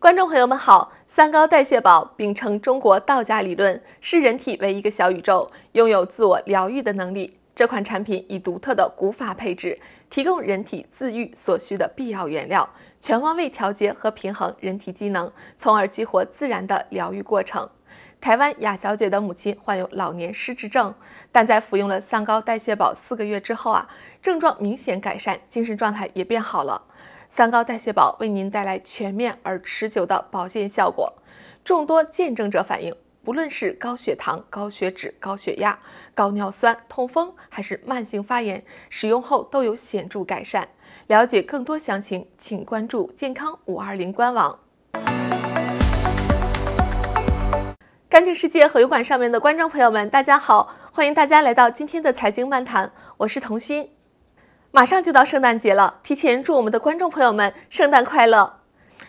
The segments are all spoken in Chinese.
观众朋友们好，三高代谢宝秉承中国道家理论，视人体为一个小宇宙，拥有自我疗愈的能力。这款产品以独特的古法配置，提供人体自愈所需的必要原料，全方位调节和平衡人体机能，从而激活自然的疗愈过程。台湾雅小姐的母亲患有老年失智症，但在服用了三高代谢宝四个月之后啊，症状明显改善，精神状态也变好了。三高代谢宝为您带来全面而持久的保健效果。众多见证者反映，不论是高血糖、高血脂、高血压、高尿酸、痛风，还是慢性发炎，使用后都有显著改善。了解更多详情，请关注健康五二零官网。干净世界和油管上面的观众朋友们，大家好，欢迎大家来到今天的财经漫谈，我是童心。马上就到圣诞节了，提前祝我们的观众朋友们圣诞快乐。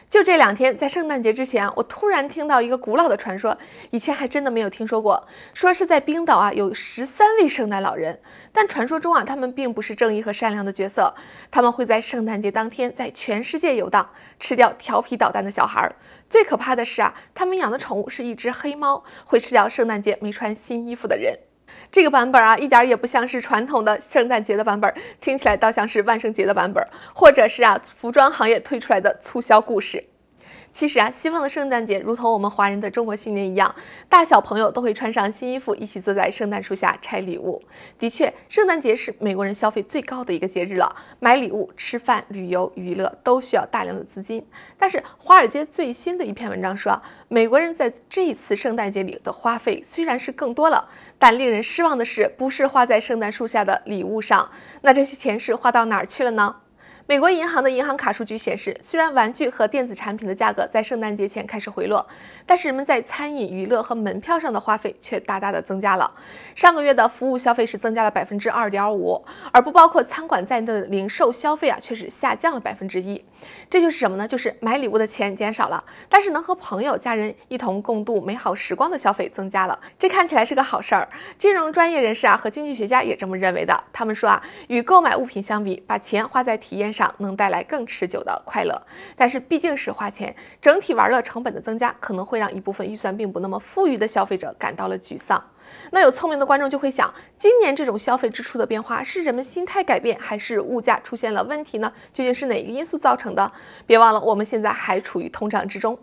就这两天，在圣诞节之前，我突然听到一个古老的传说，以前还真的没有听说过。说是在冰岛啊，有十三位圣诞老人，但传说中啊，他们并不是正义和善良的角色，他们会在圣诞节当天在全世界游荡，吃掉调皮捣蛋的小孩。最可怕的是啊，他们养的宠物是一只黑猫，会吃掉圣诞节没穿新衣服的人。这个版本啊，一点也不像是传统的圣诞节的版本，听起来倒像是万圣节的版本，或者是啊，服装行业推出来的促销故事。其实啊，西方的圣诞节如同我们华人的中国新年一样，大小朋友都会穿上新衣服，一起坐在圣诞树下拆礼物。的确，圣诞节是美国人消费最高的一个节日了，买礼物、吃饭、旅游、娱乐都需要大量的资金。但是，华尔街最新的一篇文章说，美国人在这一次圣诞节里的花费虽然是更多了，但令人失望的是，不是花在圣诞树下的礼物上。那这些钱是花到哪儿去了呢？美国银行的银行卡数据显示，虽然玩具和电子产品的价格在圣诞节前开始回落，但是人们在餐饮、娱乐和门票上的花费却大大的增加了。上个月的服务消费是增加了百分之二点五，而不包括餐馆在内的零售消费啊却是下降了百分之一。这就是什么呢？就是买礼物的钱减少了，但是能和朋友、家人一同共度美好时光的消费增加了。这看起来是个好事儿。金融专业人士啊和经济学家也这么认为的。他们说啊，与购买物品相比，把钱花在体验上。上能带来更持久的快乐，但是毕竟是花钱，整体玩乐成本的增加可能会让一部分预算并不那么富裕的消费者感到了沮丧。那有聪明的观众就会想，今年这种消费支出的变化是人们心态改变，还是物价出现了问题呢？究竟是哪一个因素造成的？别忘了，我们现在还处于通胀之中。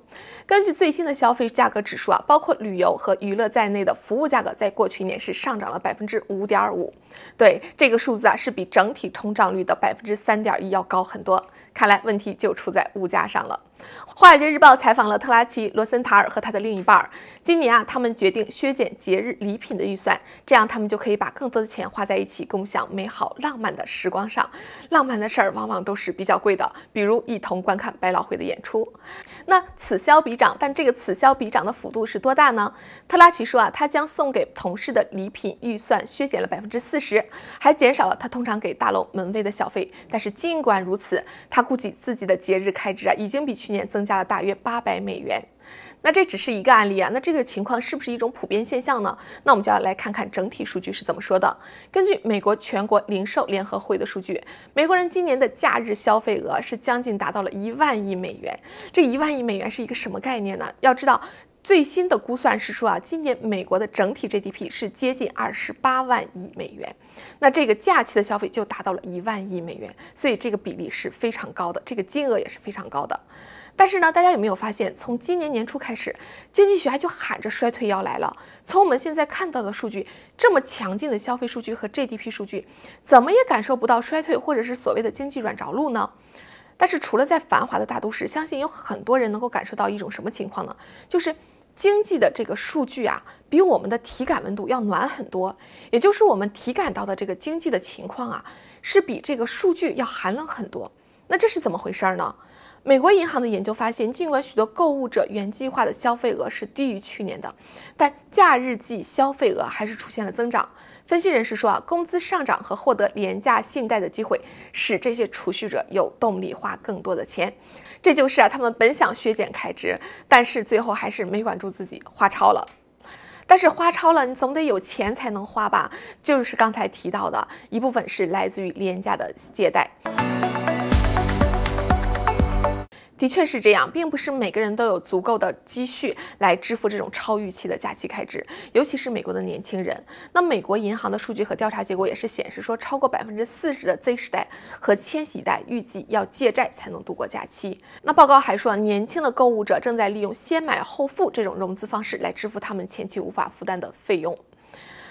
根据最新的消费价格指数啊，包括旅游和娱乐在内的服务价格，在过去一年是上涨了百分之五点五。对这个数字啊，是比整体通胀率的百分之三点一要高很多。看来问题就出在物价上了。《华尔街日报》采访了特拉奇·罗森塔尔和他的另一半儿。今年啊，他们决定削减节日礼品的预算，这样他们就可以把更多的钱花在一起共享美好浪漫的时光上。浪漫的事儿往往都是比较贵的，比如一同观看百老汇的演出。那此消彼长，但这个此消彼长的幅度是多大呢？特拉奇说啊，他将送给同事的礼品预算削减了百分之四十，还减少了他通常给大楼门卫的小费。但是尽管如此，他估计自己的节日开支啊，已经比去年增加了大约八百美元。那这只是一个案例啊，那这个情况是不是一种普遍现象呢？那我们就要来看看整体数据是怎么说的。根据美国全国零售联合会的数据，美国人今年的假日消费额是将近达到了一万亿美元。这一万亿美元是一个什么概念呢？要知道，最新的估算是说啊，今年美国的整体 GDP 是接近二十八万亿美元。那这个假期的消费就达到了一万亿美元，所以这个比例是非常高的，这个金额也是非常高的。但是呢，大家有没有发现，从今年年初开始，经济学家就喊着衰退要来了。从我们现在看到的数据，这么强劲的消费数据和 GDP 数据，怎么也感受不到衰退或者是所谓的经济软着陆呢？但是除了在繁华的大都市，相信有很多人能够感受到一种什么情况呢？就是经济的这个数据啊，比我们的体感温度要暖很多，也就是我们体感到的这个经济的情况啊，是比这个数据要寒冷很多。那这是怎么回事呢？美国银行的研究发现，尽管许多购物者原计划的消费额是低于去年的，但假日季消费额还是出现了增长。分析人士说啊，工资上涨和获得廉价信贷的机会，使这些储蓄者有动力花更多的钱。这就是啊，他们本想削减开支，但是最后还是没管住自己，花超了。但是花超了，你总得有钱才能花吧？就是刚才提到的一部分是来自于廉价的借贷。的确是这样，并不是每个人都有足够的积蓄来支付这种超预期的假期开支，尤其是美国的年轻人。那美国银行的数据和调查结果也是显示说，超过百分之四十的 Z 时代和千禧代预计要借债才能度过假期。那报告还说，年轻的购物者正在利用先买后付这种融资方式来支付他们前期无法负担的费用。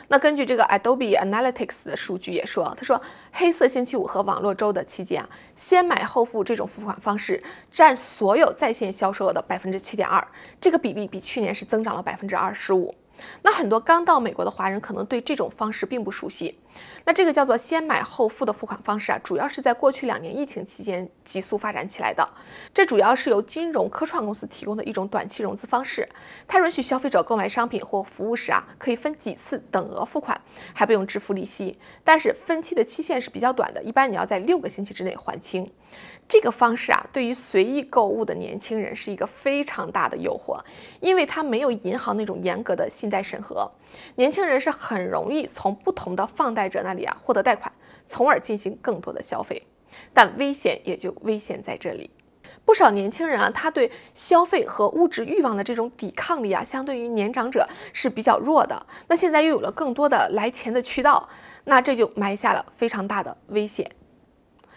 那根据这个 Adobe Analytics 的数据也说，他说黑色星期五和网络周的期间啊，先买后付这种付款方式占所有在线销售额的百分之七点二，这个比例比去年是增长了百分之二十五。那很多刚到美国的华人可能对这种方式并不熟悉。那这个叫做先买后付的付款方式啊，主要是在过去两年疫情期间急速发展起来的。这主要是由金融科创公司提供的一种短期融资方式，它允许消费者购买商品或服务时啊，可以分几次等额付款，还不用支付利息。但是分期的期限是比较短的，一般你要在六个星期之内还清。这个方式啊，对于随意购物的年轻人是一个非常大的诱惑，因为它没有银行那种严格的信贷审核，年轻人是很容易从不同的放贷贷者那里啊获得贷款，从而进行更多的消费。但危险也就危险在这里，不少年轻人啊，他对消费和物质欲望的这种抵抗力啊，相对于年长者是比较弱的。那现在又有了更多的来钱的渠道，那这就埋下了非常大的危险。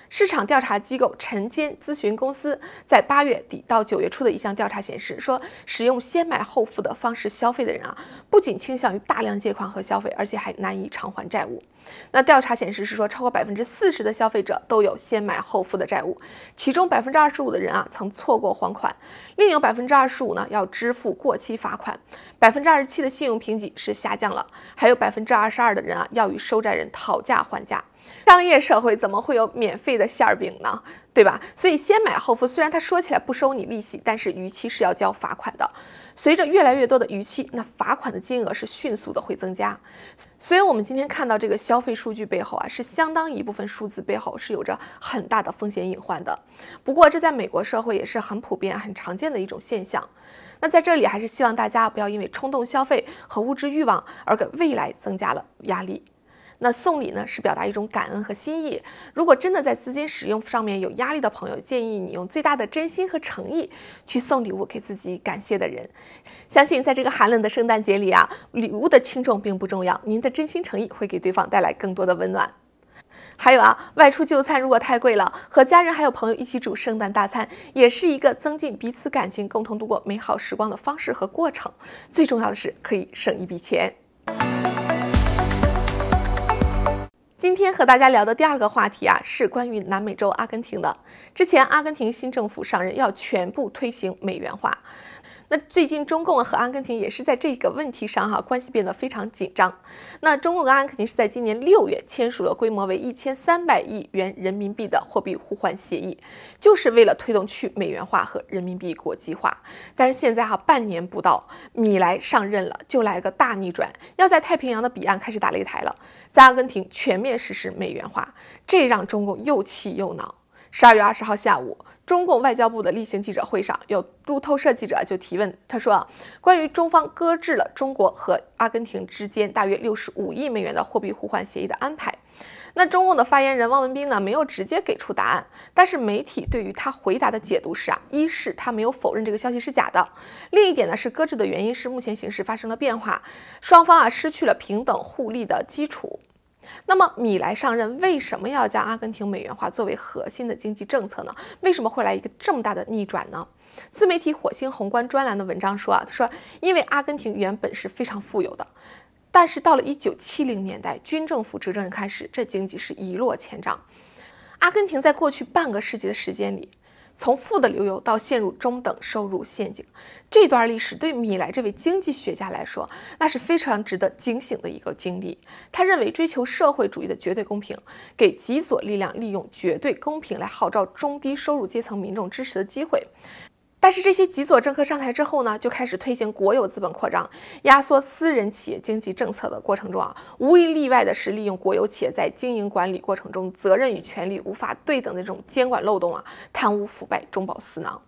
市场调查机构晨间咨询公司在八月底到九月初的一项调查显示，说使用先买后付的方式消费的人啊，不仅倾向于大量借款和消费，而且还难以偿还债务。那调查显示是说，超过百分之四十的消费者都有先买后付的债务，其中百分之二十五的人啊曾错过还款，另有百分之二十五呢要支付过期罚款，百分之二十七的信用评级是下降了，还有百分之二十二的人啊要与收债人讨价还价。商业社会怎么会有免费的馅儿饼呢？对吧？所以先买后付，虽然他说起来不收你利息，但是逾期是要交罚款的。随着越来越多的逾期，那罚款的金额是迅速的会增加。所以，我们今天看到这个消费数据背后啊，是相当一部分数字背后是有着很大的风险隐患的。不过，这在美国社会也是很普遍、很常见的一种现象。那在这里，还是希望大家不要因为冲动消费和物质欲望而给未来增加了压力。那送礼呢，是表达一种感恩和心意。如果真的在资金使用上面有压力的朋友，建议你用最大的真心和诚意去送礼物给自己感谢的人。相信在这个寒冷的圣诞节里啊，礼物的轻重并不重要，您的真心诚意会给对方带来更多的温暖。还有啊，外出就餐如果太贵了，和家人还有朋友一起煮圣诞大餐，也是一个增进彼此感情、共同度过美好时光的方式和过程。最重要的是，可以省一笔钱。今天和大家聊的第二个话题啊，是关于南美洲阿根廷的。之前阿根廷新政府上任，要全部推行美元化。那最近中共和阿根廷也是在这个问题上哈关系变得非常紧张。那中共跟阿根廷是在今年六月签署了规模为一千三百亿元人民币的货币互换协议，就是为了推动去美元化和人民币国际化。但是现在哈半年不到，米莱上任了就来个大逆转，要在太平洋的彼岸开始打擂台了，在阿根廷全面实施美元化，这让中共又气又恼。十二月二十号下午。中共外交部的例行记者会上，有路透社记者就提问，他说啊，关于中方搁置了中国和阿根廷之间大约六十五亿美元的货币互换协议的安排，那中共的发言人汪文斌呢没有直接给出答案，但是媒体对于他回答的解读是啊，一是他没有否认这个消息是假的，另一点呢是搁置的原因是目前形势发生了变化，双方啊失去了平等互利的基础。那么米莱上任为什么要将阿根廷美元化作为核心的经济政策呢？为什么会来一个这么大的逆转呢？自媒体火星宏观专栏的文章说啊，他说因为阿根廷原本是非常富有的，但是到了一九七零年代军政府执政开始，这经济是一落千丈。阿根廷在过去半个世纪的时间里。从富的流油到陷入中等收入陷阱，这段历史对米莱这位经济学家来说，那是非常值得警醒的一个经历。他认为，追求社会主义的绝对公平，给极左力量利用绝对公平来号召中低收入阶层民众支持的机会。但是这些极左政客上台之后呢，就开始推行国有资本扩张、压缩私人企业经济政策的过程中啊，无一例外的是利用国有企业在经营管理过程中责任与权利无法对等的这种监管漏洞啊，贪污腐败、中饱私囊。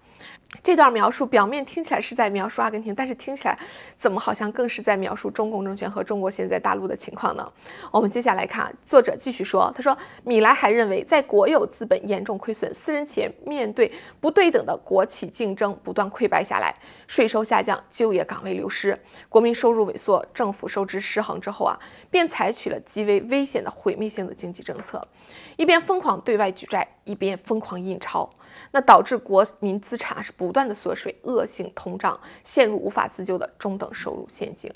这段描述表面听起来是在描述阿根廷，但是听起来怎么好像更是在描述中共政权和中国现在大陆的情况呢？我们接下来看，作者继续说，他说米莱还认为，在国有资本严重亏损、私人企业面对不对等的国企竞争不断溃败下来、税收下降、就业岗位流失、国民收入萎缩、政府收支失衡之后啊，便采取了极为危险的毁灭性的经济政策，一边疯狂对外举债，一边疯狂印钞。那导致国民资产是不断的缩水，恶性通胀，陷入无法自救的中等收入陷阱。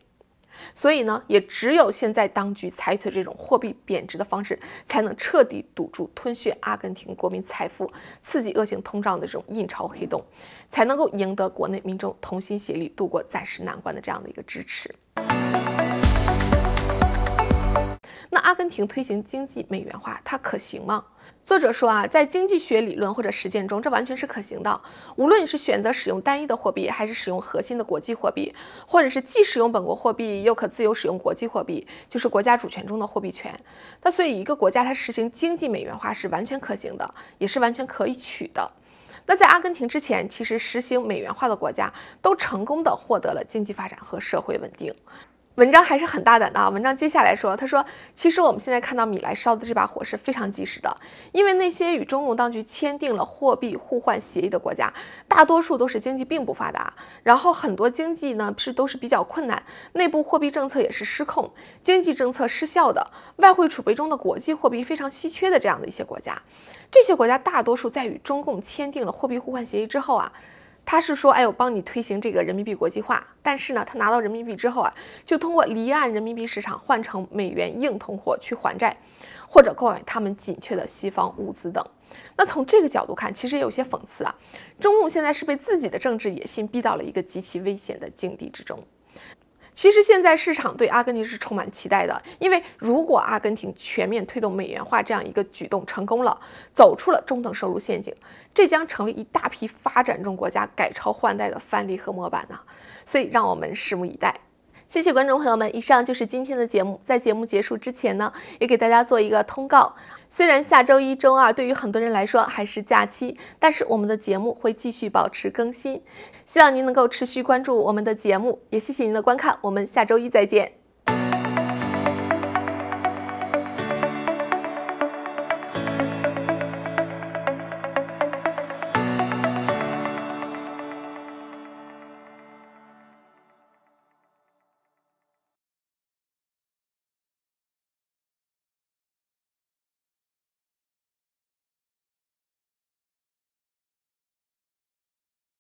所以呢，也只有现在当局采取这种货币贬值的方式，才能彻底堵住吞噬阿根廷国民财富、刺激恶性通胀的这种印钞黑洞，才能够赢得国内民众同心协力度过暂时难关的这样的一个支持。那阿根廷推行经济美元化，它可行吗？作者说啊，在经济学理论或者实践中，这完全是可行的。无论你是选择使用单一的货币，还是使用核心的国际货币，或者是既使用本国货币又可自由使用国际货币，就是国家主权中的货币权。那所以，一个国家它实行经济美元化是完全可行的，也是完全可以取的。那在阿根廷之前，其实实行美元化的国家都成功的获得了经济发展和社会稳定。文章还是很大胆的啊！文章接下来说，他说，其实我们现在看到米莱烧的这把火是非常及时的，因为那些与中共当局签订了货币互换协议的国家，大多数都是经济并不发达，然后很多经济呢是都是比较困难，内部货币政策也是失控，经济政策失效的，外汇储备中的国际货币非常稀缺的这样的一些国家，这些国家大多数在与中共签订了货币互换协议之后啊。他是说，哎，我帮你推行这个人民币国际化，但是呢，他拿到人民币之后啊，就通过离岸人民币市场换成美元硬通货去还债，或者购买他们紧缺的西方物资等。那从这个角度看，其实也有些讽刺啊，中共现在是被自己的政治野心逼到了一个极其危险的境地之中。其实现在市场对阿根廷是充满期待的，因为如果阿根廷全面推动美元化这样一个举动成功了，走出了中等收入陷阱，这将成为一大批发展中国家改朝换代的范例和模板呢。所以让我们拭目以待。谢谢观众朋友们，以上就是今天的节目。在节目结束之前呢，也给大家做一个通告。虽然下周一周二对于很多人来说还是假期，但是我们的节目会继续保持更新。希望您能够持续关注我们的节目，也谢谢您的观看。我们下周一再见。